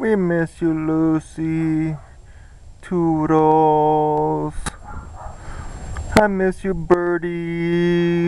We miss you, Lucy. Toodles. I miss you, Birdie.